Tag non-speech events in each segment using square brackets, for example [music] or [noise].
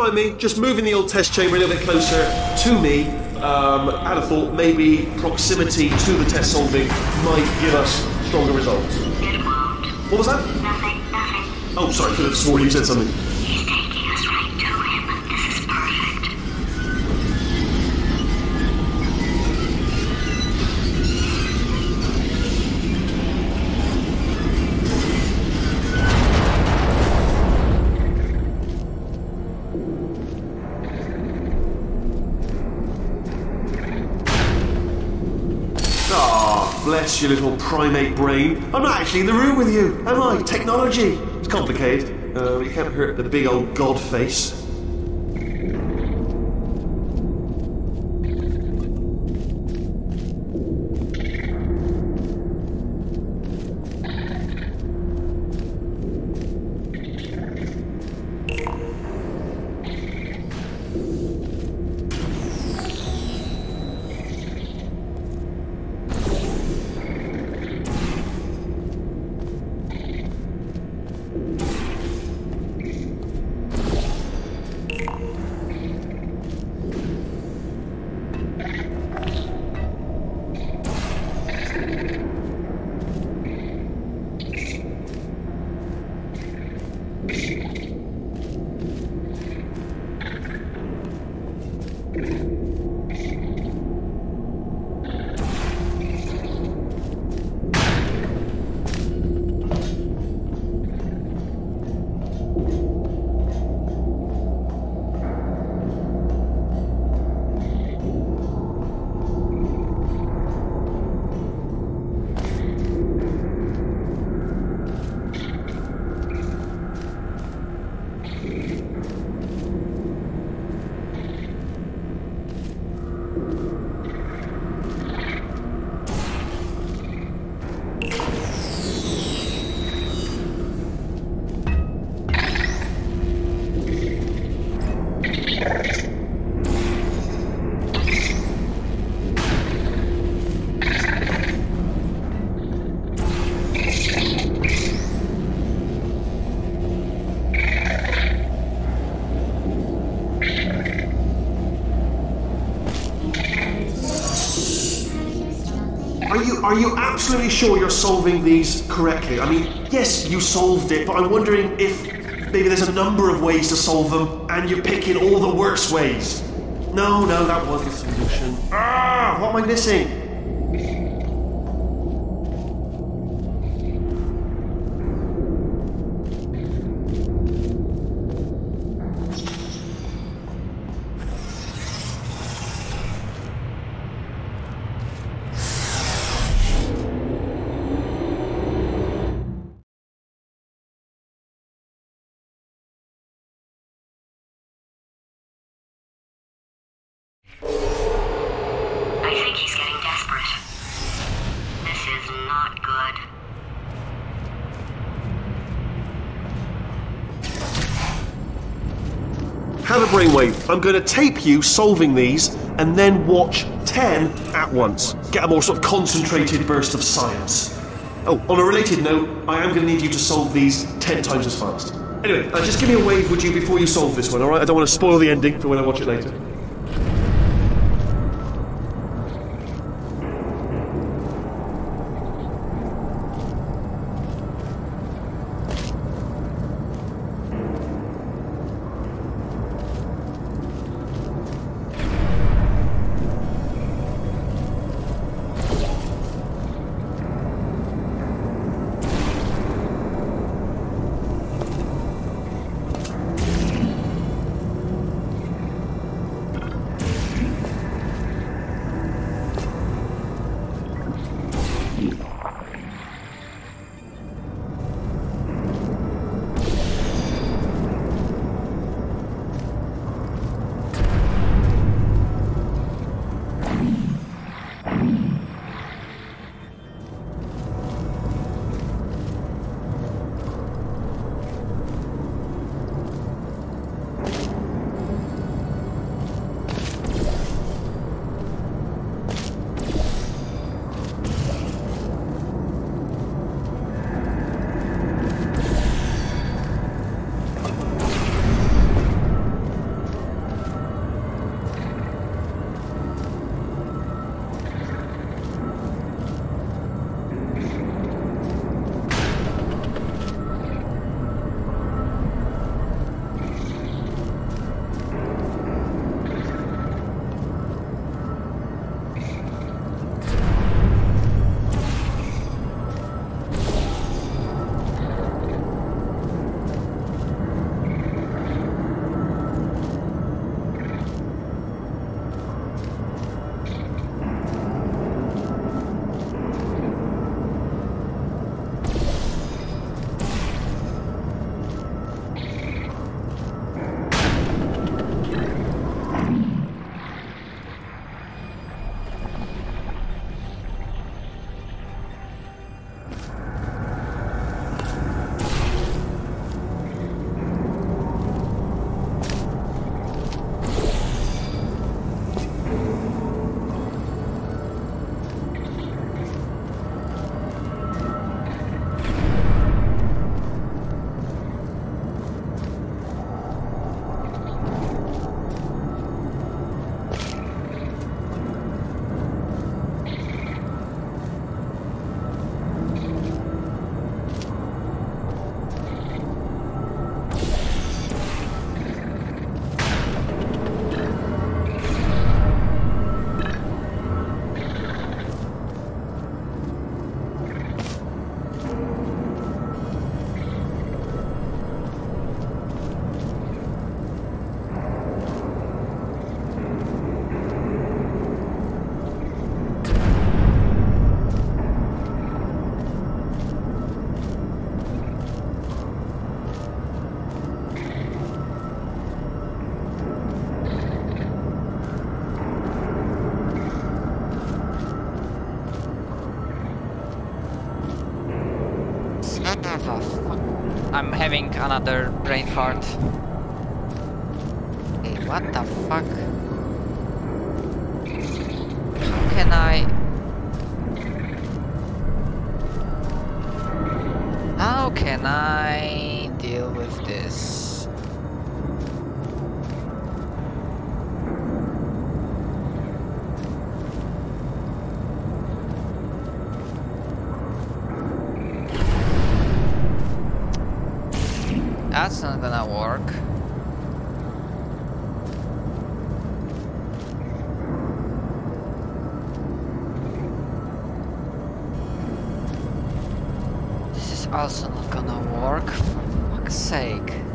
mind me, just moving the old test chamber a little bit closer to me. Um, I thought maybe proximity to the test solving might give us stronger results. It won't. What was that? Nothing, nothing. Oh, sorry, I could have sworn you said something. Your little primate brain. I'm not actually in the room with you, am I? Technology. It's complicated. Uh, you can't hurt the big old god face. Absolutely sure you're solving these correctly? I mean, yes, you solved it, but I'm wondering if maybe there's a number of ways to solve them, and you're picking all the worst ways. No, no, that was the solution. Ah, what am I missing? I think he's getting desperate. This is not good. A brainwave. I'm going to tape you solving these, and then watch ten at once. Get a more sort of concentrated burst of science. Oh, on a related note, I am going to need you to solve these ten times as fast. Anyway, uh, just give me a wave, would you, before you solve this one, alright? I don't want to spoil the ending for when I watch it later. Having another brain fart. Okay, what the fuck? How can I... How can I deal with this? Also not gonna work, for fuck's sake.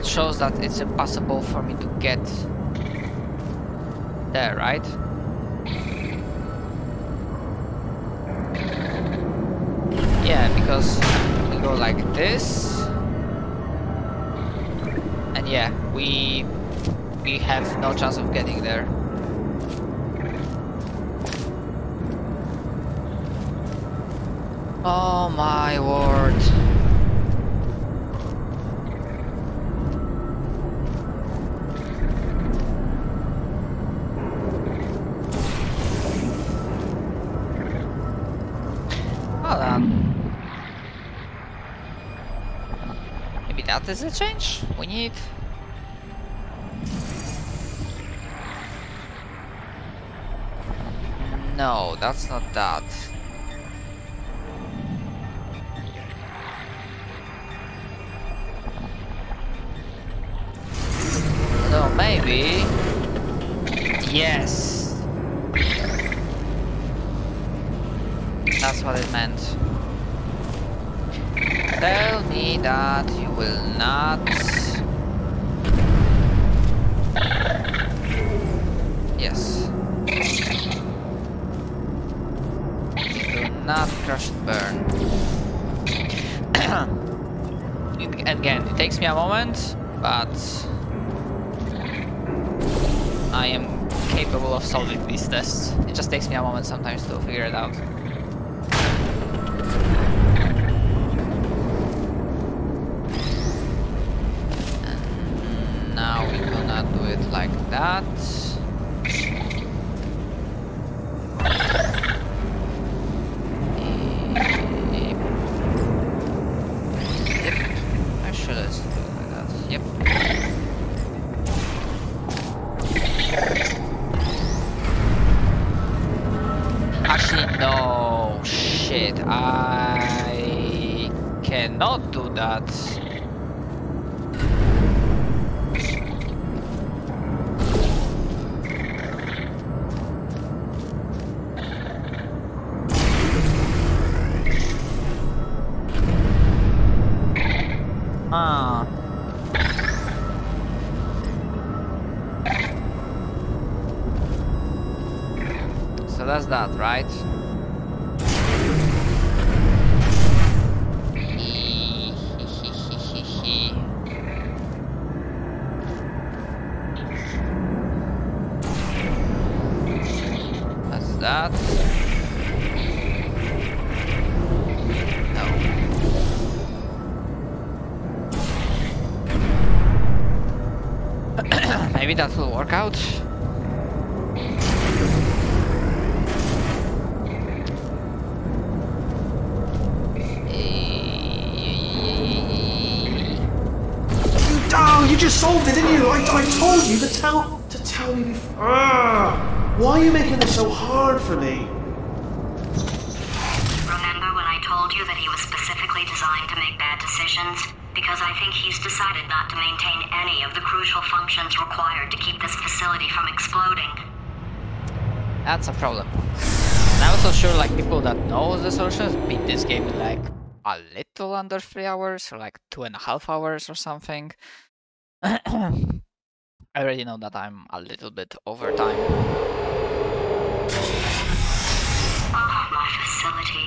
That shows that it's impossible for me to get there, right? Yeah, because we go like this. And yeah, we we have no chance of getting there. Oh my word. Is a change? We need... No, that's not that. No, maybe... Yes! That's what it meant. Tell me that will not... Yes. Do not crush and burn. [clears throat] It- Again, it takes me a moment, but... I am capable of solving these tests. It just takes me a moment sometimes to figure it out. Now we're gonna do it like that. Right? That's that. No. [coughs] Maybe that will work out. Just solved it, didn't you? I, I told you to tell to tell me before. Ah, why are you making this so hard for me? Remember when I told you that he was specifically designed to make bad decisions? Because I think he's decided not to maintain any of the crucial functions required to keep this facility from exploding. That's a problem. And I'm also sure like people that know the solutions beat this game in like a little under three hours or like two and a half hours or something. [coughs] I already know that I'm a little bit over time. My facility.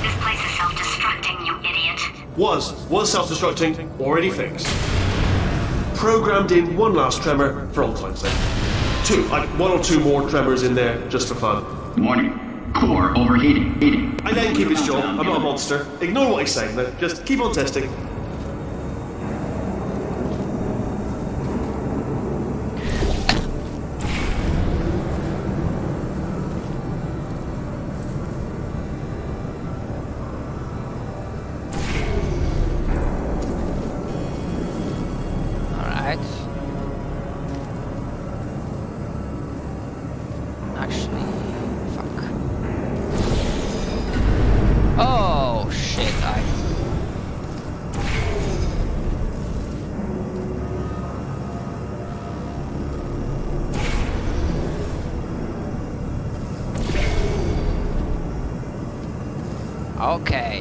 This place is self-destructing, you idiot. Was, was self-destructing, already fixed. Programmed in one last tremor for old time's sake. Two, like one or two more tremors in there, just for fun. Warning. Core overheating. Heating. I then keep his job, I'm not a monster. Ignore what I say, now. just keep on testing. Okay.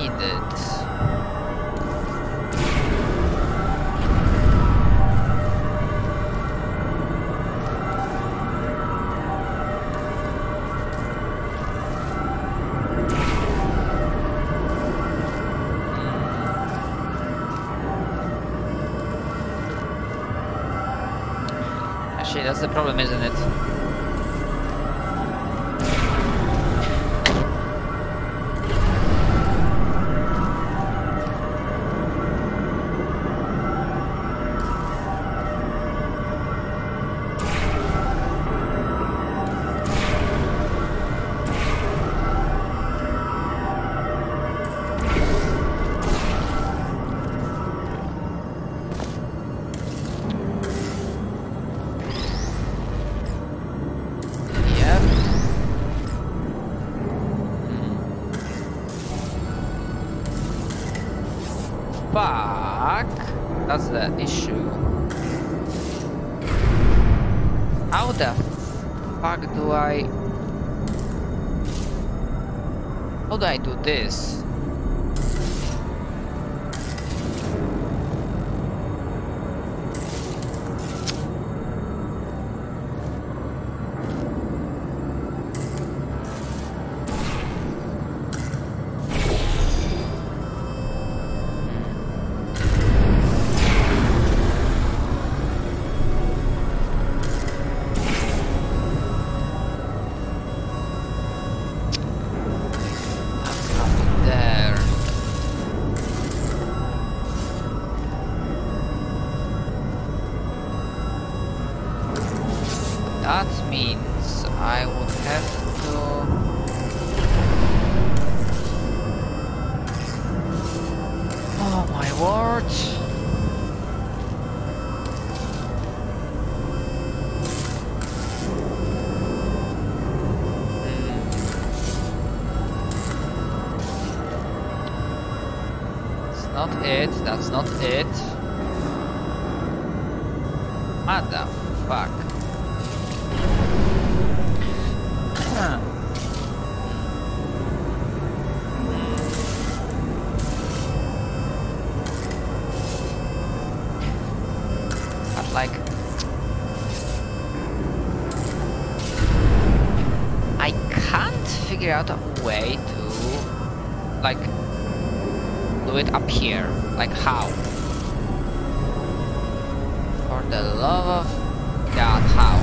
Gonna need it. Actually, that's the problem, isn't The issue. How the fuck do I... How do I do this? That's not it, that's not it. Madam. Figure out a way to like do it up here. Like how? For the love of god how?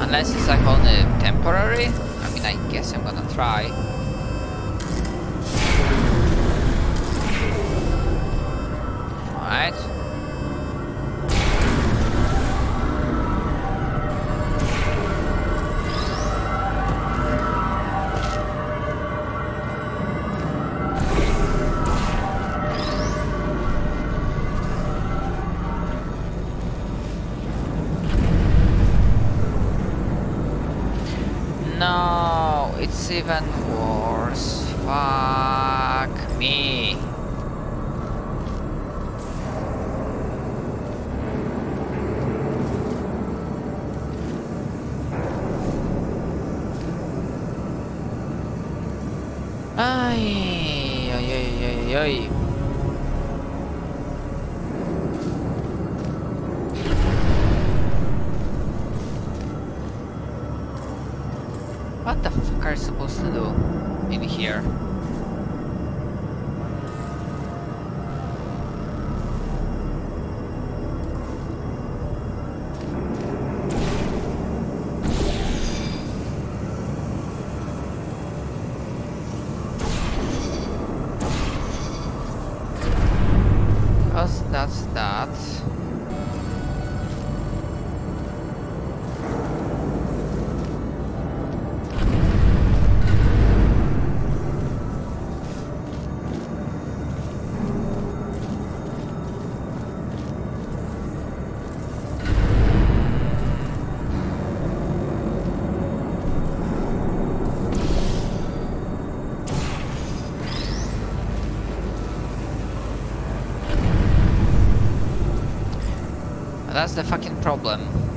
Unless it's like only temporary. Guess I'm gonna try. Even worse. Fuck me. Ay, ay, ay, ay, ay. What the are supposed to do in here? That's the fucking problem.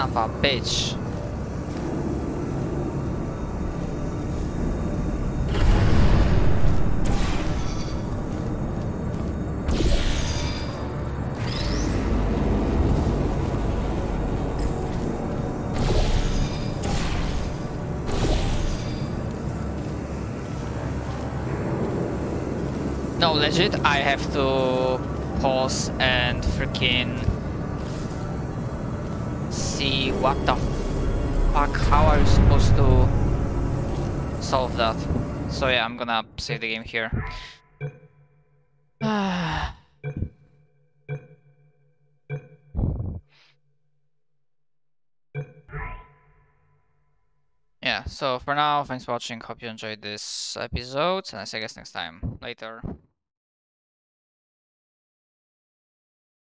Of a bitch. No, legit, I have to pause and freaking see what the fuck, how are you supposed to solve that? So yeah, I'm gonna save the game here. [sighs] yeah, so for now, thanks for watching, hope you enjoyed this episode, and I'll see you guys next time. Later.